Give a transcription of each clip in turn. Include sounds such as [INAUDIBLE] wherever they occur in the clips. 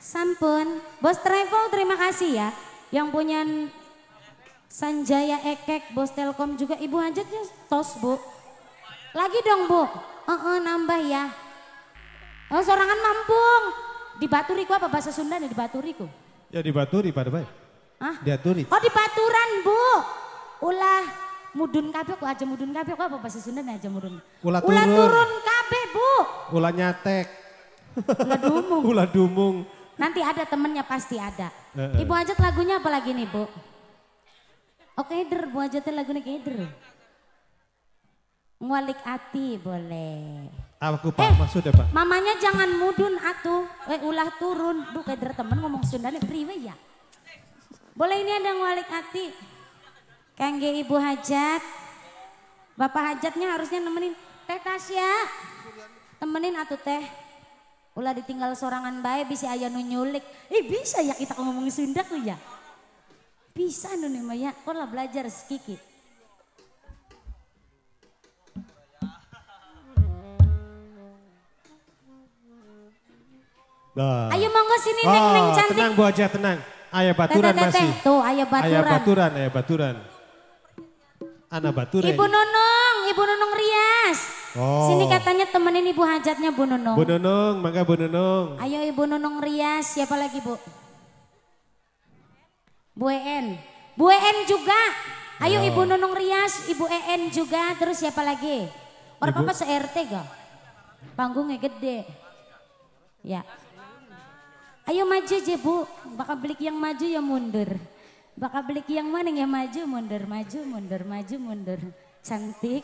Sampun. Bos Travel terima kasih ya. Yang punya Sanjaya Ekek, Bos Telkom juga. Ibu hajatnya tos bu. Lagi dong bu. Uh -uh, nambah ya. Oh sorangan mampung. Di Baturiku apa bahasa Sunda nih di Baturiku? Ya di Baturi pada baik. Hah? Diaturi. Oh di Baturan bu. Ulah mudun kabeh kok aja mudun kabeh kok apa bahasa Sunda nih aja mudun. Ulah Ulah turun. turun kabeh bu. Ulah nyatek. Ulah dumung. [LAUGHS] Ulah dumung. Nanti ada temennya pasti ada. Ibu Ajat lagunya apa lagi nih bu? Oke keder, Bu Ajatnya lagunya keder. Ngualik hati boleh. Aku pak Eh. maksudnya pak. Mamanya jangan mudun atuh. Eh ulah turun. Duh keder temen ngomong Sunda nih priwe ya. Boleh ini ada ngualik hati. Kangge Ibu Hajat. Bapak Hajatnya harusnya nemenin. Teh Tasya. Temenin atuh teh. Ulah ditinggal sorangan bae bisa aya nu nyulik. Eh bisa ya kita ngomong Sunda tuh ya. Bisa nu nih Maya. Kok lah belajar sedikit. Nah. Ayo monggo sini neng neng Oh, cantik. tenang Bu aja tenang. Ayah baturan teh, teh, masih. Tuh ayah Ayah baturan. baturan, ayah baturan. Anak baturan. Ibu Nunung, Ibu Nunung Rias. Oh. Sini katanya temenin Ibu hajatnya Bu Nunung. Bu Nunung, mangga Bu Nunung. Ayo Ibu Nunung Rias, siapa lagi Bu? Bu En. Bu En juga. Ayo Oh. Ibu Nunung Rias, Ibu En juga, terus siapa lagi? Orang Ibu- papa se-RT gak? Panggungnya gede. Ya. Ayo maju aja Bu, bakal beli yang maju ya mundur. Bakal beli yang mana ya maju mundur, maju mundur, maju mundur. Cantik.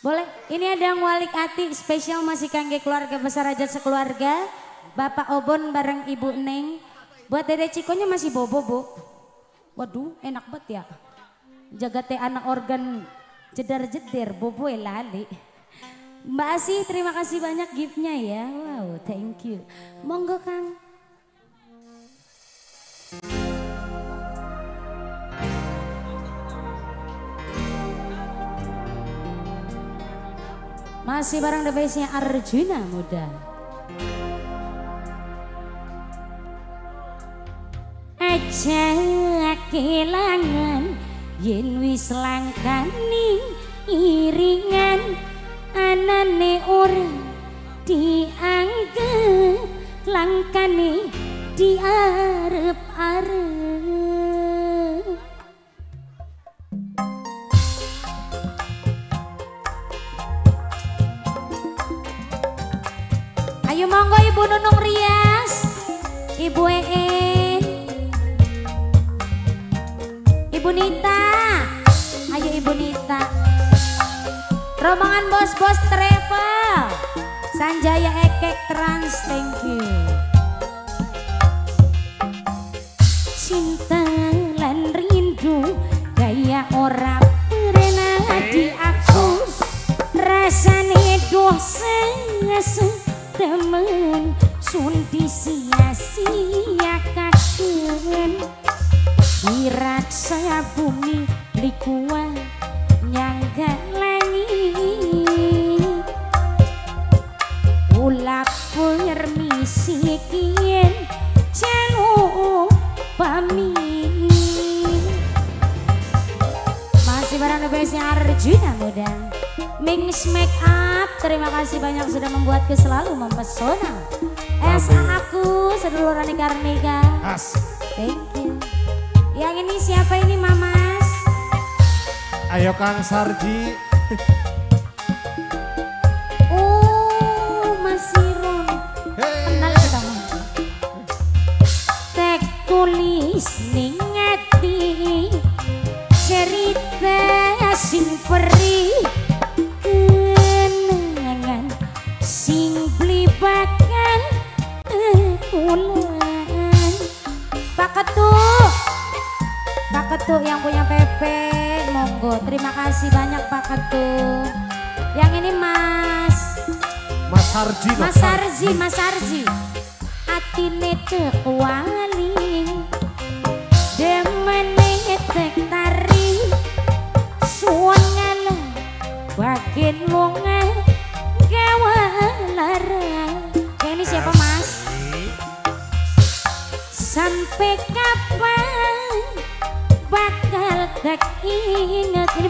Boleh, ini ada yang walik hati spesial masih kangge keluarga besar aja sekeluarga. Bapak Obon bareng Ibu Neng. Buat Dede Cikonya masih bobo bu. Waduh enak banget ya. Jaga teh anak organ jedar-jeder, bobo ya lali. Mbak Asih terima kasih banyak giftnya ya. Wow thank you. Monggo Kang. Masih bareng the base-nya Arjuna Muda. Aja kelangan yen wis langkani iringan anane ora dianggep langkane diarep-arep Ayo monggo Ibu Nunung Rias, Ibu Een, Ibu Nita, ayo Ibu Nita. Rombongan bos-bos travel, Sanjaya Ekek Trans, thank you. Cinta lan rindu, gaya ora pernah di aku. Rasane dosa temen. Sun disia-sia kaken Irat saya bumi likuwa nyangga langit Ulap permisi kien janu pamit masih barang the best-nya Arjuna Muda Mings Make Up Terima kasih banyak sudah membuatku selalu mempesona SA aku seduluran Karnika As. Thank you Yang ini siapa ini Mamas? Ayo Kang Sarji. [LAUGHS] Oh masih Ron Kenal kita. Tek tulis ning sing blibakan ulan Pak Ketuk. Pak Ketuk yang punya PP monggo terima kasih banyak Pak Ketuk. Yang ini Mas. Mas Sarji. loh, Mas Arzi, Mas Arzi. Atine tek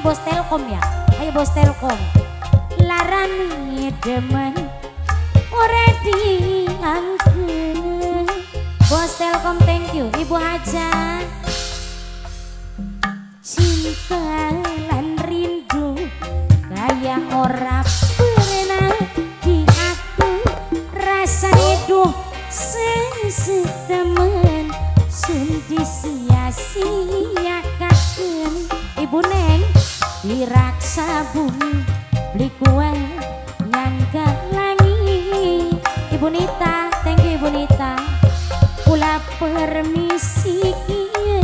bos telkom ya? Ayo bos telkom. Larani demen ora diangkat bos telkom thank you. Ibu hajat cinta lan ibu Nita thank you ibu Nita pula permisi kieu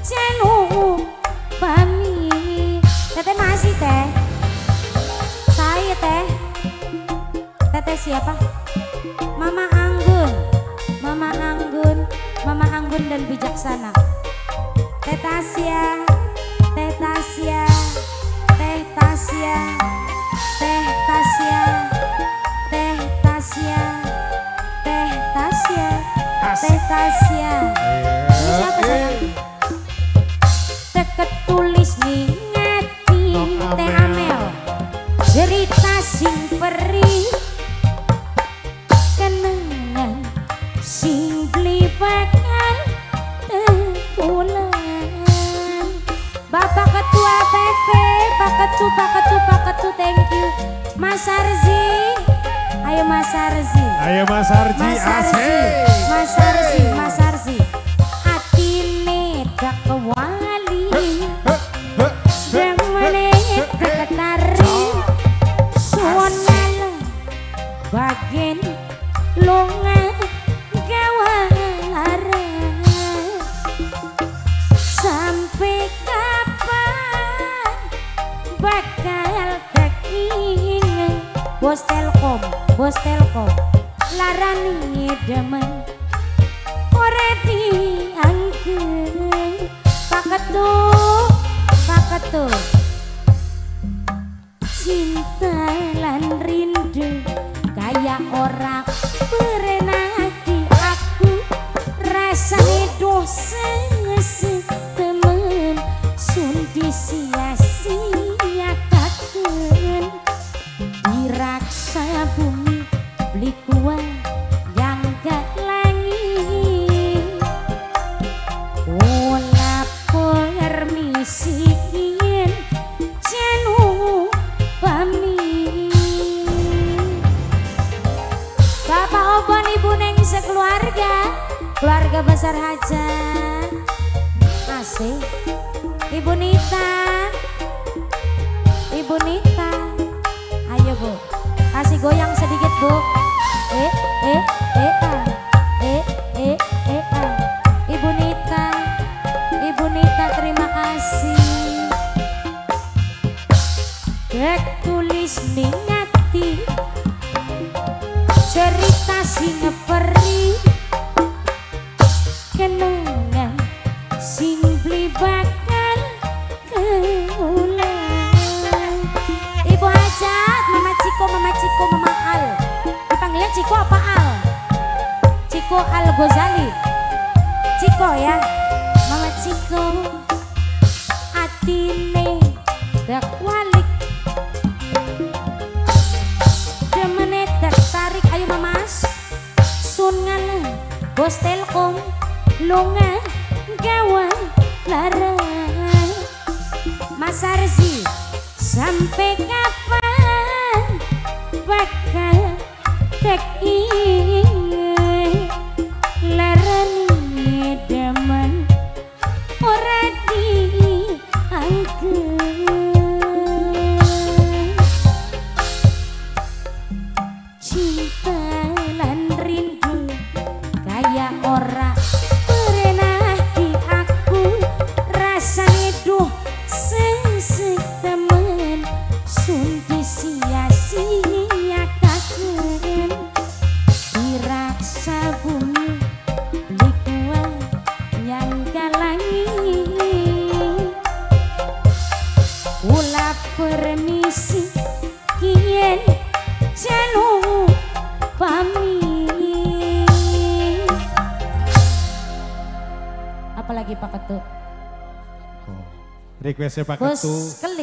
janu pami teteh masih teh. Saya teh. Teteh siapa? Mama Anggun. Mama Anggun Mama Anggun dan bijaksana. Teh Tasya Tasya Ini siapa sayang? Teket tulis nih ngati Teh Amel. Cerita sing perih. Kenangan sing bakal terulang Bapak Ketua PP Pak Ketu Pak Ketu Pak Ketu thank you. Mas Arzi Mas Arzi. Ayo Mas Arzi asik. Mas Arzi Mas Arzi. Atine dak kewali. Dan menit ketari suonala bagian longa gawara sampai kapan bakal kekingan bos telkom bos telkom larani demen ora diangkat paketu paketu cinta lan rindu kaya ora pernah di aku. Rasane dosa temen sun disia-siakaken sekeluarga Keluarga besar hajat Asik. Ibu Nita. Ibu Nita. Ayo Bu. Kasih goyang sedikit Bu. Eh eh Ciko Al Ghazali. Ciko ya Orang pernah di aku. Rasane duh sing temen sun sia-sia dirasa bumi dikuat yang galangi. Ula permisi Pak Ketu. Oh. Requestnya Pak Bos Ketu. Keli.